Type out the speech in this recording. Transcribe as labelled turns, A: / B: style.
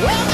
A: Welcome.